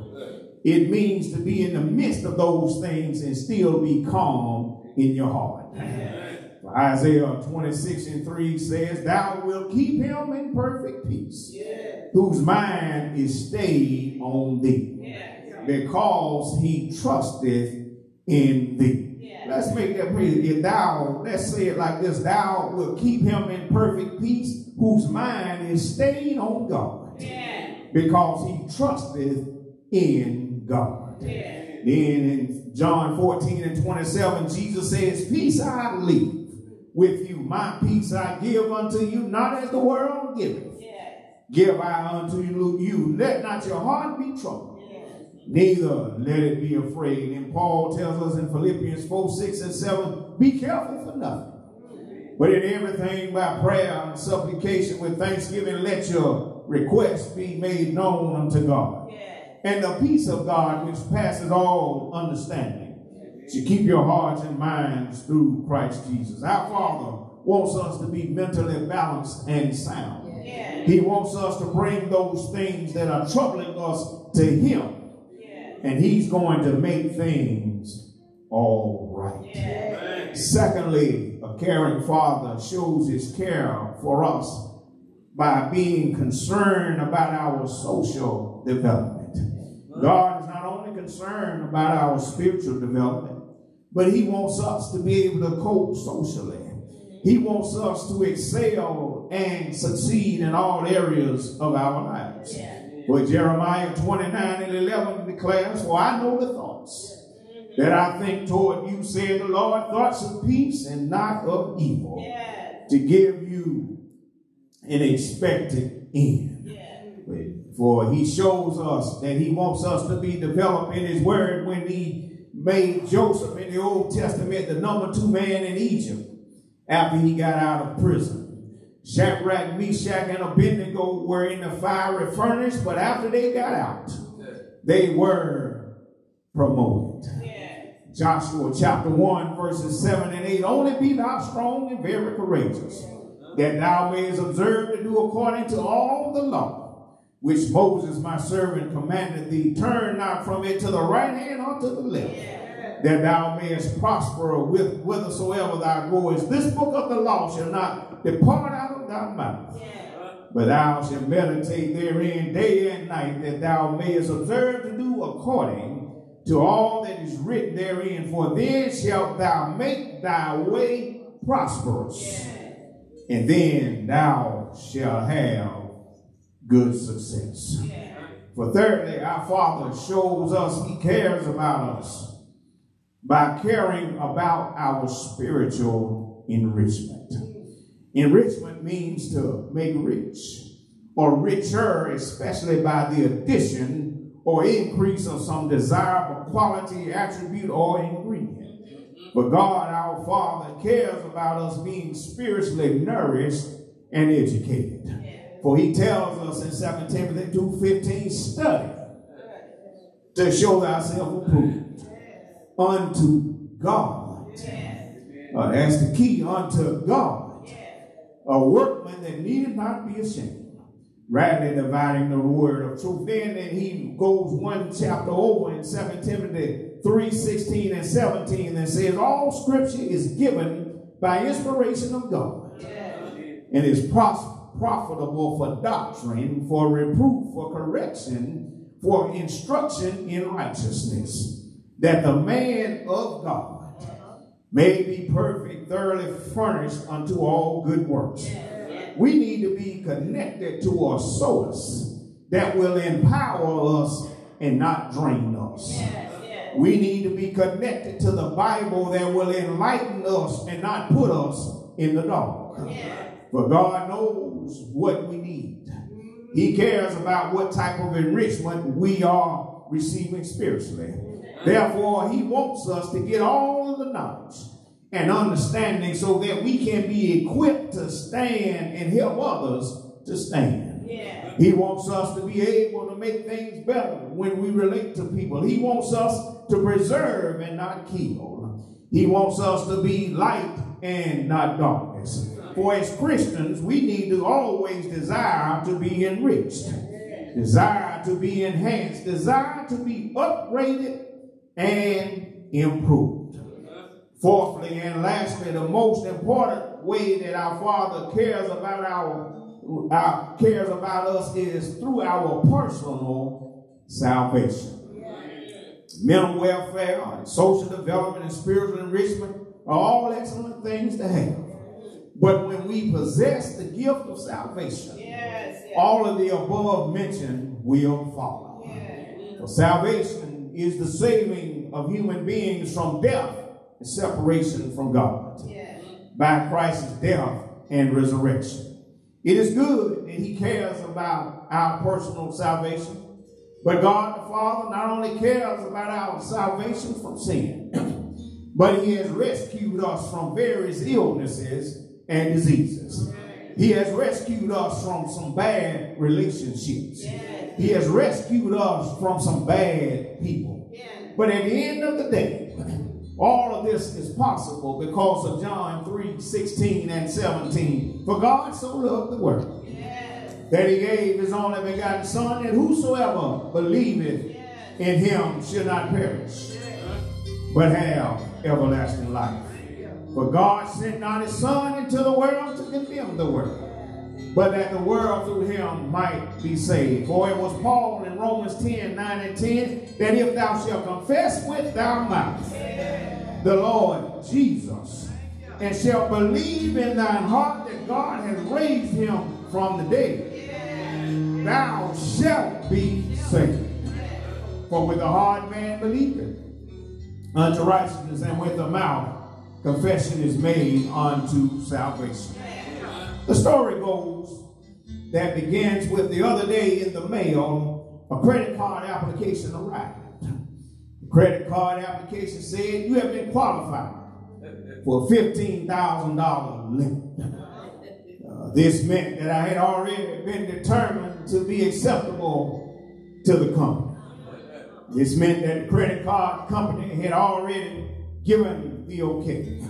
It means to be in the midst of those things and still be calm in your heart. Isaiah 26 and 3 says, Thou wilt keep him in perfect peace, whose mind is stayed on thee, because he trusteth in thee. Let's make that prayer. If thou, let's say it like this, thou will keep him in perfect peace, whose mind is stayed on God, because he trusteth in God. Then in John 14 and 27, Jesus says, Peace I leave with you. My peace I give unto you, not as the world giveth. Give I unto you, you. Let not your heart be troubled, neither let it be afraid. And Paul tells us in Philippians 4, 6, and 7, be careful for nothing. But in everything by prayer and supplication with thanksgiving, let your requests be made known unto God. And the peace of God, which passes all understanding, should keep your hearts and minds through Christ Jesus. Our Father wants us to be mentally balanced and sound. He wants us to bring those things that are troubling us to Him. And He's going to make things all right. Secondly, a caring father shows his care for us by being concerned about our social development. God is not only concerned about our spiritual development, but he wants us to be able to cope socially. He wants us to excel and succeed in all areas of our lives. For Jeremiah 29 and 11 declares, For I know the thoughts that I think toward you, said the Lord, thoughts of peace and not of evil, to give you an expected end. For he shows us that he wants us to be developed in his word when he made Joseph in the Old Testament the number two man in Egypt after he got out of prison. Shadrach, Meshach, and Abednego were in the fiery furnace, but after they got out, they were promoted. Joshua chapter 1, verses 7 and 8. Only be thou strong and very courageous, that thou mayest observe to do according to all the law which Moses my servant commanded thee. Turn not from it to the right hand or to the left, that thou mayest prosper with whithersoever thou goest. This book of the law shall not depart out of thy mouth. But thou shalt meditate therein day and night, that thou mayest observe to do according to all that is written therein. For then shalt thou make thy way prosperous, and then thou shalt have good success. For thirdly, our Father shows us He cares about us by caring about our spiritual enrichment. Enrichment means to make rich or richer, especially by the addition or increase of some desirable quality, attribute, or ingredient. But God, our Father, cares about us being spiritually nourished and educated. For he tells us in 2 Timothy 2.15, study to show thyself approved unto God. Uh, that's the key, unto God. A workman that needed not be ashamed. Rightly dividing the word of truth. Then, then he goes one chapter over in 2 Timothy 3, 16 and 17 and says, All scripture is given by inspiration of God and is profitable for doctrine, for reproof, for correction, for instruction in righteousness, that the man of God may be perfect, thoroughly furnished unto all good works. We need to be connected to a source that will empower us and not drain us. We need to be connected to the Bible that will enlighten us and not put us in the dark. For God knows what we need. He mm-hmm. cares about what type of enrichment we are receiving spiritually. Therefore, he wants us to get all of the knowledge and understanding so that we can be equipped to stand and help others to stand. He wants us to be able to make things better when we relate to people. He wants us to preserve and not kill. He wants us to be light and not darkness. For as Christians, we need to always desire to be enriched, desire to be enhanced, desire to be upgraded and improved. Fourthly and lastly, the most important way that our Father cares about our, our cares about us is through our personal salvation. Mental welfare, and social development, and spiritual enrichment are all excellent things to have. But when we possess the gift of salvation,
Yes, yes.
all of the above mentioned will follow.
Yes.
For salvation is the saving of human beings from death and separation from God by Christ's death and resurrection. It is good that he cares about our personal salvation, but God the Father not only cares about our salvation from sin, but he has rescued us from various illnesses and diseases. He has rescued us from some bad relationships. He has rescued us from some bad people.
Yes.
But at the end of the day, all of this is possible because of John 3 16 and 17. For God so loved the world
Yes.
that he gave his only begotten Son, and whosoever believeth
Yes.
in him shall not perish, but have everlasting life. For God sent not his Son into the world to condemn the world, but that the world through him might be saved. For it was Paul in Romans 10 9 and 10 that if thou shalt confess with thy mouth the Lord Jesus, and shalt believe in thine heart that God has raised him from the dead, thou shalt be saved. For with the heart man believeth unto righteousness, and with the mouth confession is made unto salvation. The story goes that begins with the other day in the mail, a credit card application arrived. The credit card application said you have been qualified for a $15,000 limit. Uh, this meant that I had already been determined to be acceptable to the company. This meant that the credit card company had already given the okay.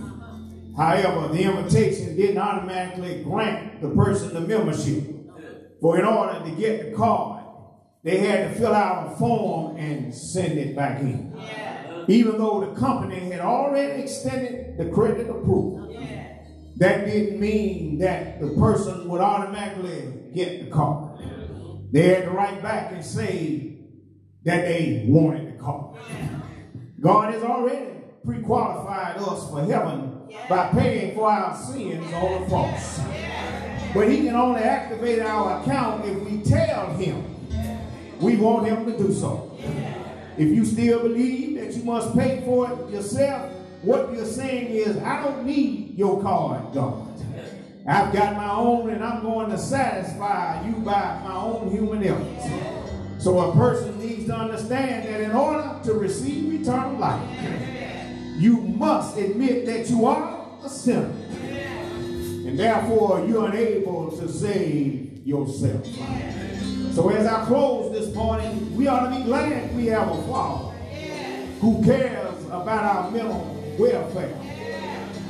However, the invitation didn't automatically grant the person the membership. For in order to get the card, they had to fill out a form and send it back in. Even though the company had already extended the credit approval, that didn't mean that the person would automatically get the card. They had to write back and say that they wanted the card. God has already pre-qualified us for heaven by paying for our sins on the cross. But he can only activate our account if we tell him we want him to do so. If you still believe that you must pay for it yourself, what you're saying is, I don't need your card, God. I've got my own and I'm going to satisfy you by my own human efforts. So a person needs to understand that in order to receive eternal life, you must admit that you are a sinner. And therefore, you're unable to save yourself. So as I close this morning, we ought to be glad we have a Father who cares about our mental welfare,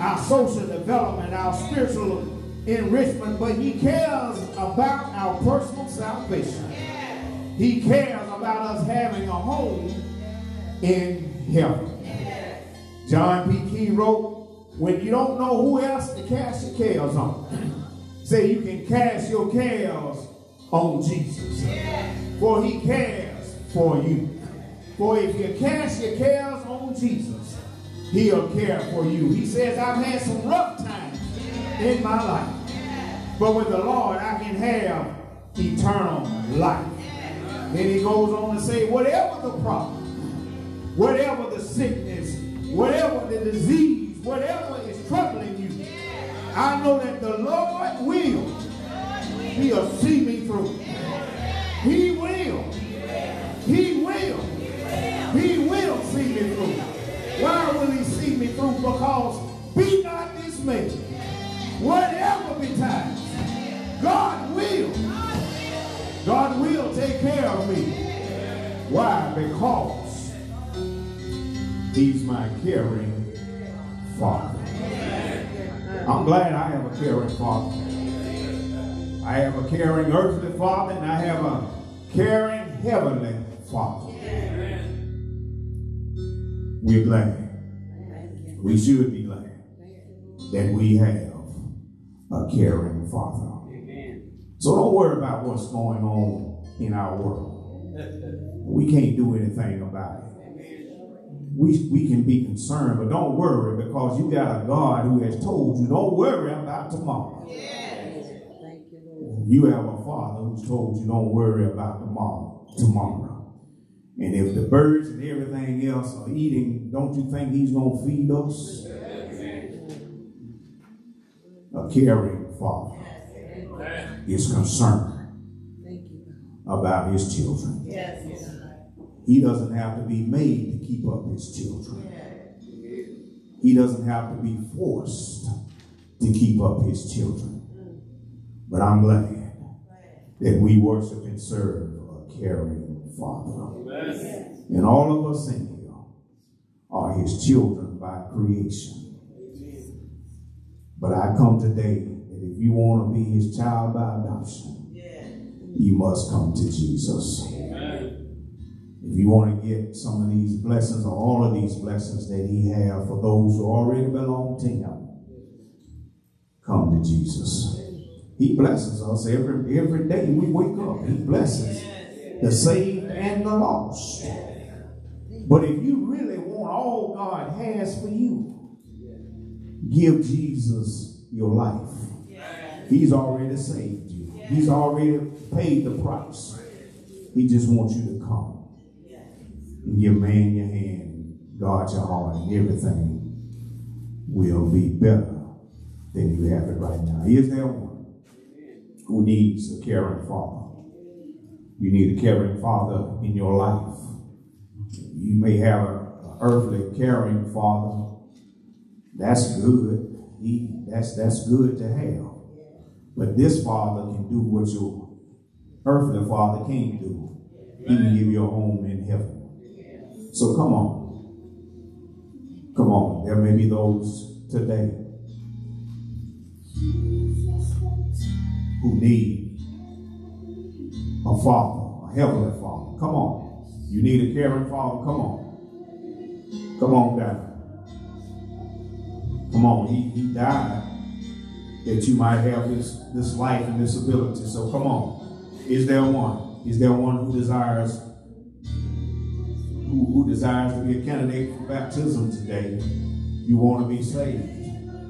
our social development, our spiritual enrichment, but he cares about our personal salvation. He cares about us having a home in heaven. John P. Key wrote, when you don't know who else to cast your cares on, say you can cast your cares on Jesus. For he cares for you. For if you cast your cares on Jesus, he'll care for you. He says, I've had some rough times in my life. But with the Lord, I can have eternal life. Then he goes on to say, whatever the problem, whatever the sickness, whatever the disease, whatever is troubling you, I know that the Lord will. He'll see me through. He will. He will. He will see me through. Why will he see me through? Because be not dismayed. Whatever betides, God will. God will take care of me. Why? Because he's my caring father. I'm glad I have a caring father. I have a caring earthly father and I have a caring heavenly father. We're glad. We should be glad that we have a caring father. So don't worry about what's going on in our world. We can't do anything about it. We, we can be concerned, but don't worry because you got a God who has told you don't worry about tomorrow.
Thank you, Lord.
You have a father who's told you don't worry about tomorrow. Tomorrow. And if the birds and everything else are eating, don't you think he's going to feed us? A caring father is concerned
Thank you,
about his children. He doesn't have to be made to keep up his children. He doesn't have to be forced to keep up his children. But I'm glad that we worship and serve a caring Father. And all of us in here are his children by creation. But I come today that if you want to be his child by adoption, you must come to Jesus. If you want to get some of these blessings or all of these blessings that he has for those who already belong to him, come to Jesus. He blesses us every every day we wake up. He blesses the saved and the lost. But if you really want all God has for you, give Jesus your life. He's already saved you. He's already paid the price. He just wants you to come give man your hand, guard your heart, and everything will be better than you have it right now. Is there one who needs a caring father. You need a caring father in your life. You may have an earthly caring father. That's good. He, that's, that's good to have. But this father can do what your earthly father can't do. He can give you a home in heaven. So come on. Come on. There may be those today who need a father, a heavenly father. Come on. You need a caring father. Come on. Come on, God. Come on. He, he died that you might have this, this life and this ability. So come on. Is there one? Is there one who desires who, who desires to be a candidate for baptism today? You want to be saved.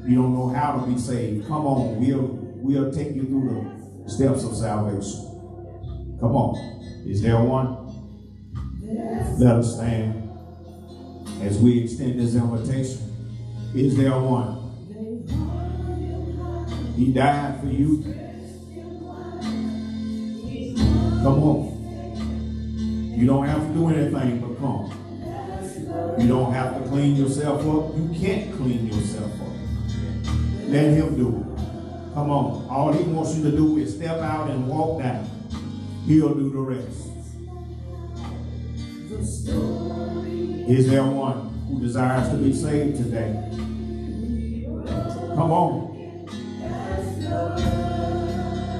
You don't know how to be saved. Come on. We'll we'll take you through the steps of salvation. Come on. Is there one? Let us stand as we extend this invitation. Is there one? He died for you. Come on. You don't have to do anything but come. You don't have to clean yourself up. You can't clean yourself up. Let him do it. Come on. All he wants you to do is step out and walk down. He'll do the rest. Is there one who desires to be saved today? Come on.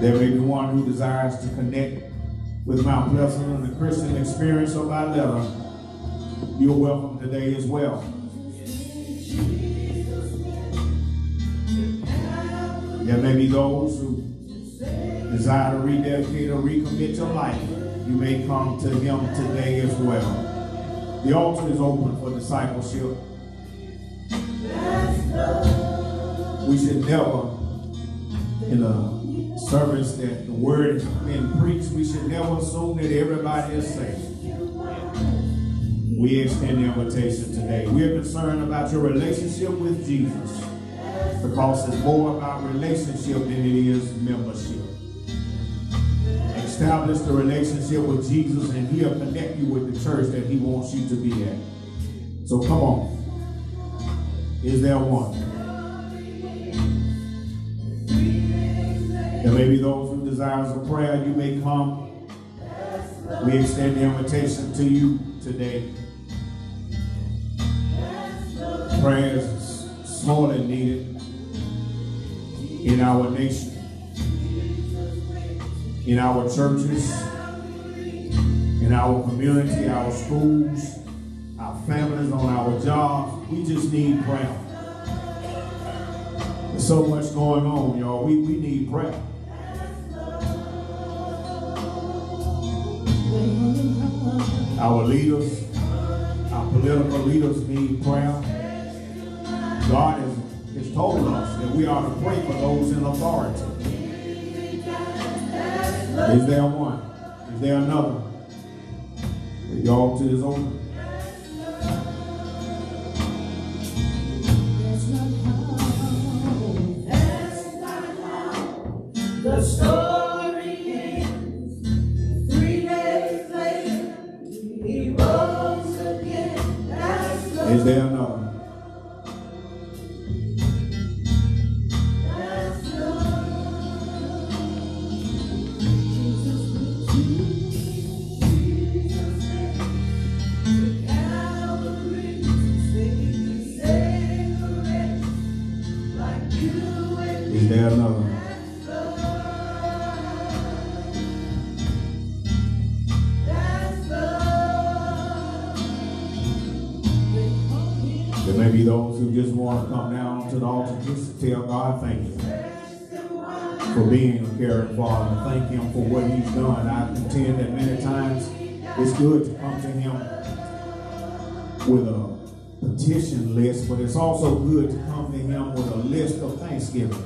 There may be one who desires to connect with Mount Pleasant and the Christian experience of our letter. You're welcome today as well. There may be those who desire to rededicate or recommit your life. You may come to him today as well. The altar is open for discipleship. We should never, in a service that the word is being preached, we should never assume that everybody is saved. We extend the invitation today. We're concerned about your relationship with Jesus because it's more about relationship than it is membership. Establish the relationship with Jesus and he'll connect you with the church that he wants you to be at. So come on. Is there one? There may be those who desires a prayer. You may come. We extend the invitation to you today. Prayer is sorely needed in our nation, in our churches, in our community, our schools, our families, on our jobs. We just need prayer. There's so much going on, y'all. We, we need prayer. Our leaders, our political leaders need prayer. God has, has told us that we are to pray for those in authority. Is there one? Is there another? The altar is open.
The story That's
father. Thank him for what he's done. I contend that many times it's good to come to him with a petition list, but it's also good to come to him with a list of thanksgiving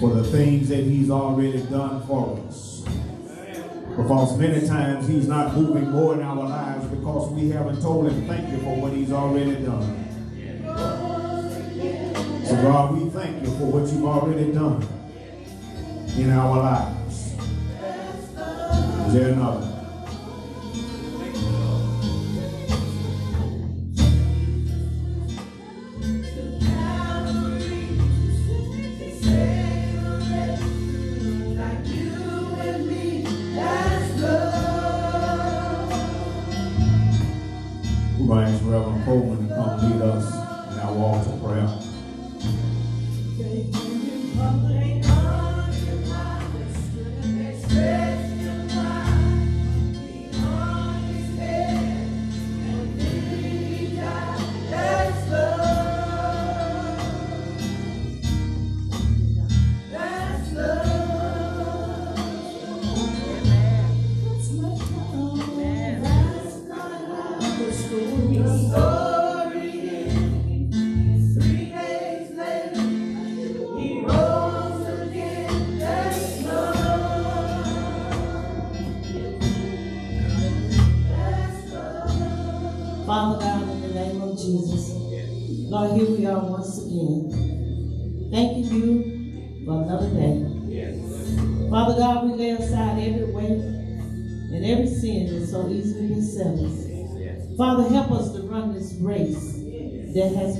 for the things that he's already done for us. Because many times he's not moving more in our lives because we haven't told him thank you for what he's already done. So God, we thank you for what you've already done
in our lives. Is there another?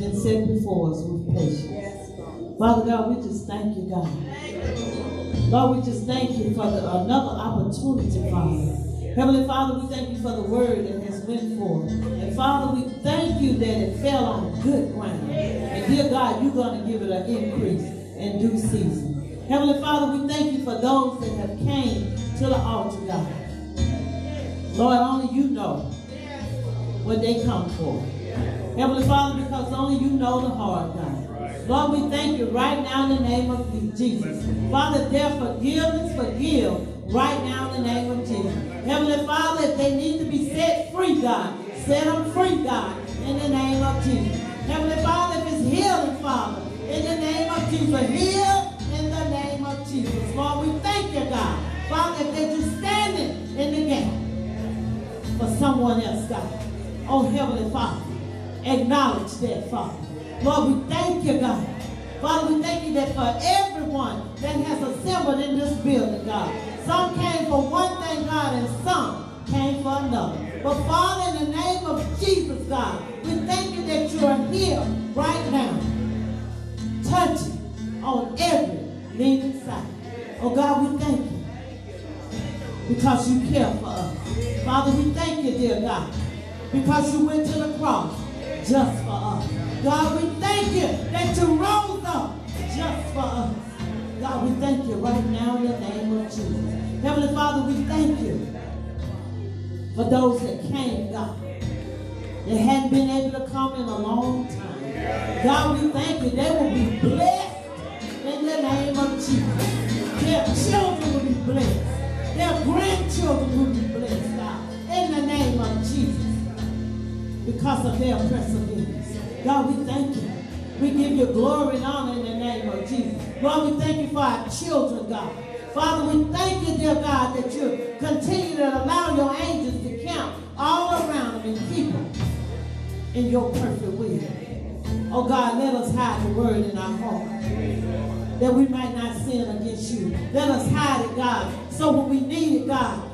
Been set before us with patience. Father God, we just thank you, God. Lord, we just thank you for the, another opportunity, Father. Heavenly Father, we thank you for the word that has went forth. And Father, we thank you that it fell on good ground. And dear God, you're going to give it an increase in due season. Heavenly Father, we thank you for those that have came to the altar, God. Lord, only you know what they come for. Heavenly Father, because only you know the heart, God. Lord, we thank you right now in the name of Jesus. Father, their forgiveness, forgive right now in the name of Jesus. Heavenly Father, if they need to be set free, God, set them free, God, in the name of Jesus. Heavenly Father, if it's healing, Father, in the name of Jesus, heal in the name of Jesus. Lord, we thank you, God. Father, if they're just standing in the gap for someone else, God. Oh, Heavenly Father, acknowledge that, Father. Lord, we thank you, God. Father, we thank you that for everyone that has assembled in this building, God. Some came for one thing, God, and some came for another. But Father, in the name of Jesus, God, we thank you that you are here right now, touching on every leaning side. Oh God, we thank you because you care for us. Father, we thank you, dear God, because you went to the cross just for us. God, we thank you that you rose up just for us. God, we thank you right now in the name of Jesus. Heavenly Father, we thank you for those that came, God. They hadn't been able to come in a long time. God, we thank you. They will be blessed in the name of Jesus. Their children will be blessed. Their grandchildren will be Because of their perseverance. God, we thank you. We give you glory and honor in the name of Jesus. Lord, we thank you for our children, God. Father, we thank you, dear God, that you continue to allow your angels to count all around them and keep them in your perfect will. Oh God, let us hide the word in our heart that we might not sin against you. Let us hide it, God, so when we need it, God,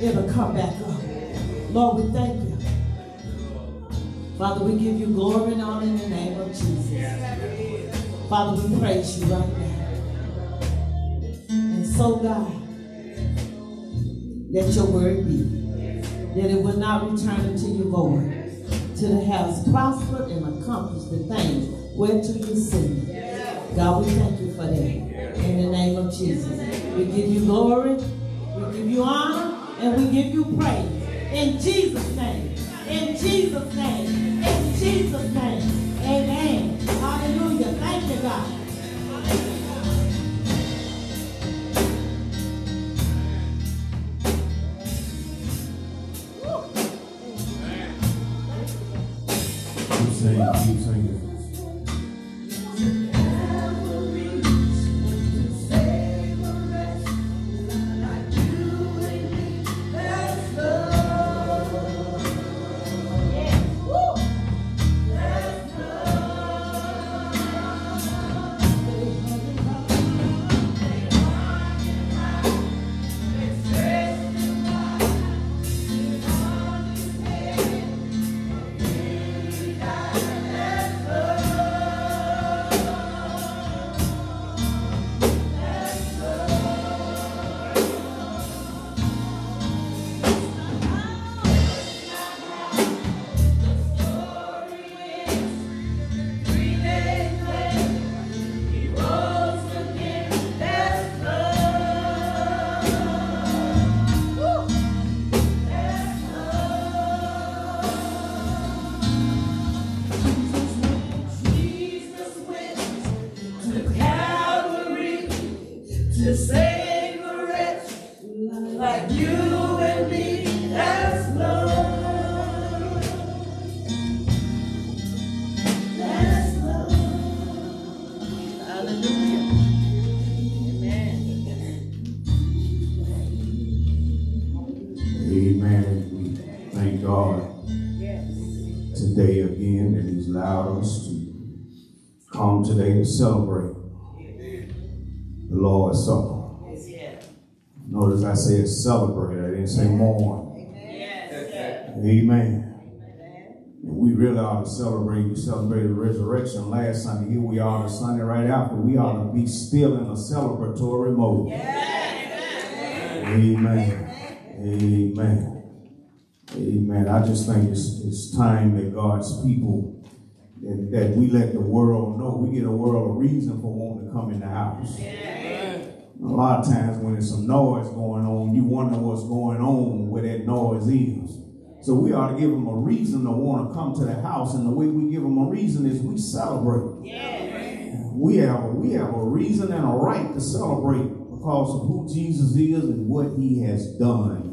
it'll come back up. Lord, we thank you. Father, we give you glory and honor in the name of Jesus. Father, we praise you right now. And so, God, let your word be that it will not return unto you void, till it has prospered and accomplished the things whereto you send. God, we thank you for that. In the name of Jesus. We give you glory, we give you honor, and we give you praise. In Jesus' name. In Jesus' name. In Jesus' name. Amen. Hallelujah. Thank you, God.
Like you and me. That's love. That's love.
Hallelujah. Amen.
Amen. We thank God today again that He's allowed us to come today to celebrate celebrate, I didn't say mourn. Amen. And we really ought to celebrate. We celebrated the resurrection last Sunday. Here we are on the Sunday right after. We ought to be still in a celebratory mode. Amen. Amen. Amen. I just think it's, it's time that God's people, that, that we let the world know. We get a world a reason for wanting to come in the house. A lot of times when there's some noise going on, you wonder what's going on where that noise is. So we ought to give them a reason to want to come to the house, and the way we give them a reason is we celebrate. We have a, we have a reason and a right to celebrate because of who Jesus is and what He has done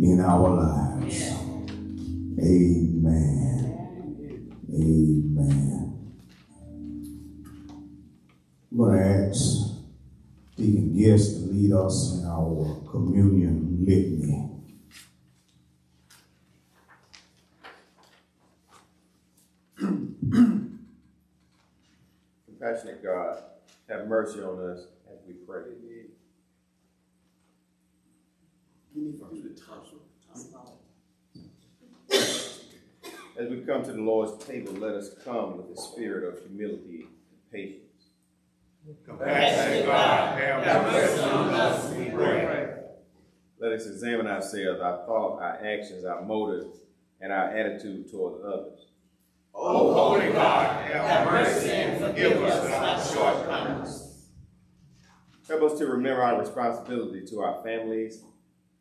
in our lives. Amen. Amen. I'm going to ask Deacon Guest to lead us in our communion litany.
Compassionate God, have mercy on us as we pray. As we come to the Lord's table, let us come with a spirit of humility and patience.
Compassionate God, have mercy on us, we pray.
Let us examine ourselves, our thought, our actions, our motives, and our attitude toward others.
O holy God, have mercy and forgive us of our shortcomings.
Help us to remember our responsibility to our families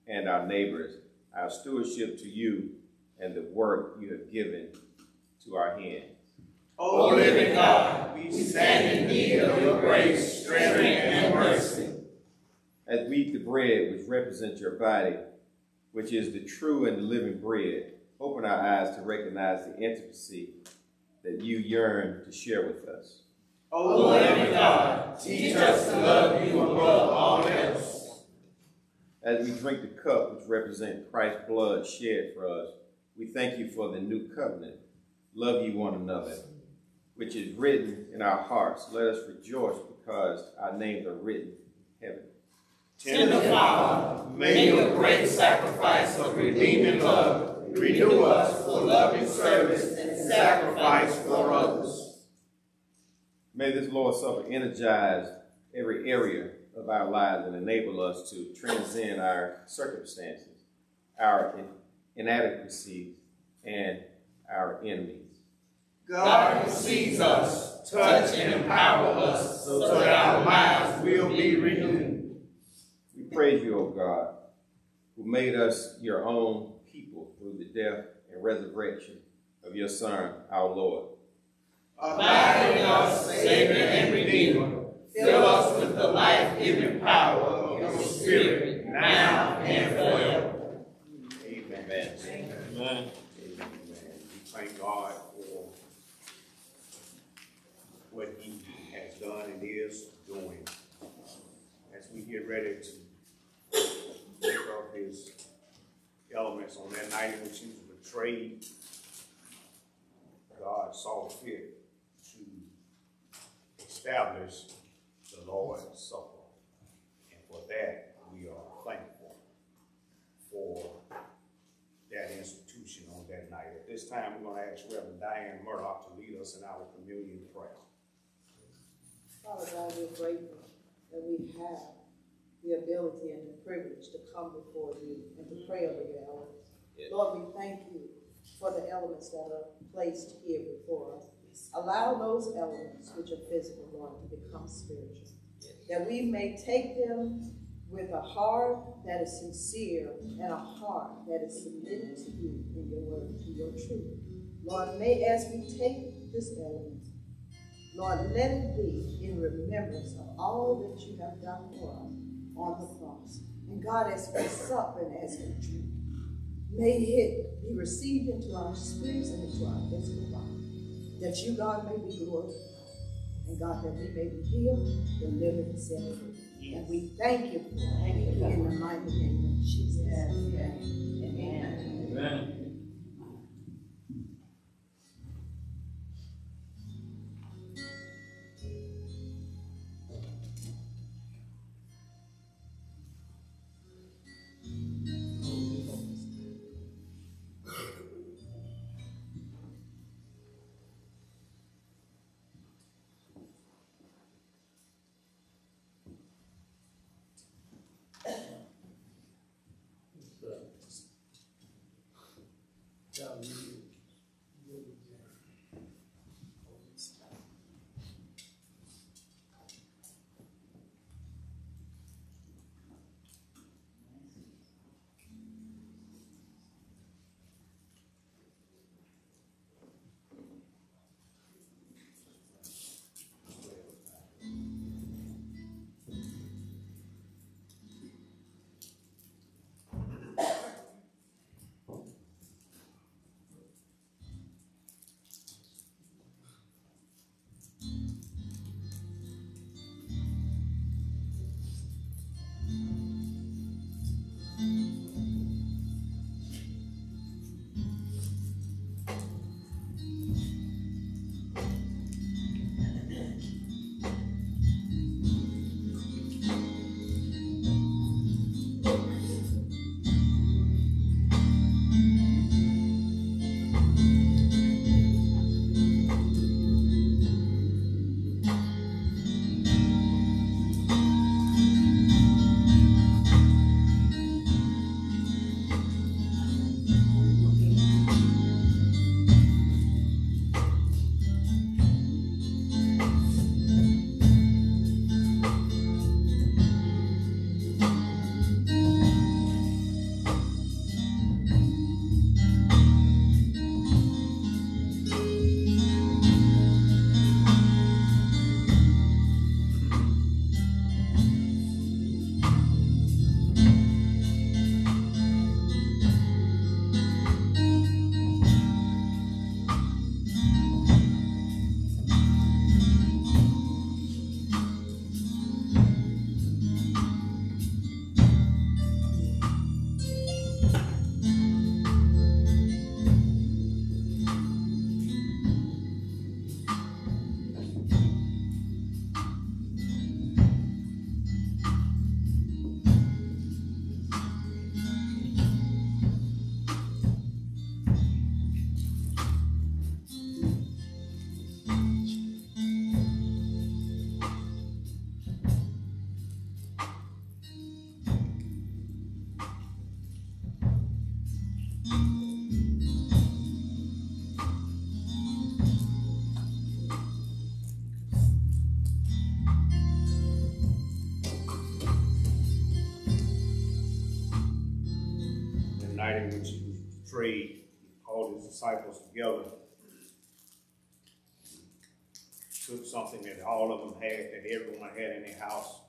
and our neighbors, our stewardship to you, and the work you have given to our hands.
O living God, we stand in need of your grace, strength, and mercy.
As we eat the bread which represents your body, which is the true and the living bread, open our eyes to recognize the intimacy that you yearn to share with us.
O living God, teach us to love you above all else.
As we drink the cup which represents Christ's blood shed for us, we thank you for the new covenant. Love you one another, which is written in our hearts. Let us rejoice because our names are written in heaven.
Tender Father, may your great sacrifice of redeeming love renew us for loving service and sacrifice for others.
May this Lord's Supper energize every area of our lives and enable us to transcend our circumstances, our inadequacies, and our enemies.
God who sees us, touch and empower us so that our lives will be renewed.
We praise you, O God, who made us your own people through the death and resurrection of your Son, our Lord.
Abide in us, Savior and Redeemer. Fill us with the life-giving power of your Spirit, now and forever.
Amen.
Amen. We thank God for what He has done and is doing. As we get ready to take up His elements on that night in which He was betrayed, God saw fit to establish the Lord's Supper. And for that, we are thankful for that institution on that night. At this time, we're going to ask Reverend Diane Murdoch to lead us in our communion prayer.
Father God, we're grateful that we have the ability and the privilege to come before you and to pray over your Lord, we thank you for the elements that are placed here before us. Allow those elements which are physical, Lord, to become spiritual. That we may take them with a heart that is sincere and a heart that is submitted to you in your word, to your truth. Lord, may as we take this element, Lord, let it be in remembrance of all that you have done for us on the cross. And God, as we sup and as we drink, may it be received into our spirits and into our physical body, that you, God, may be glorified. And God, that we may be healed, delivered, and set free. And we thank you for it in the mighty name of Jesus.
Amen.
Amen.
night together, took something that all of them had, that everyone had in their house,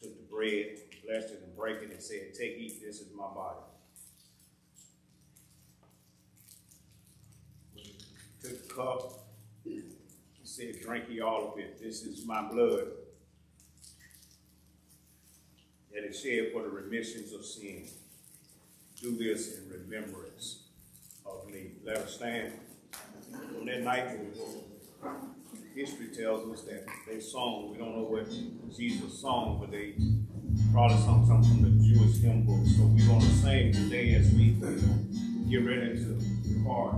took the bread, blessed it, and broke it, and said, Take, eat, this is my body. Took the cup, and said, Drink ye all of it, this is my blood that is shed for the remissions of sin. Do this in remembrance of me. Let us stand. On that night, history tells us that they sung, we don't know what Jesus sung, but they probably sung something from the Jewish hymn book. So we're going to sing today as we get ready to depart.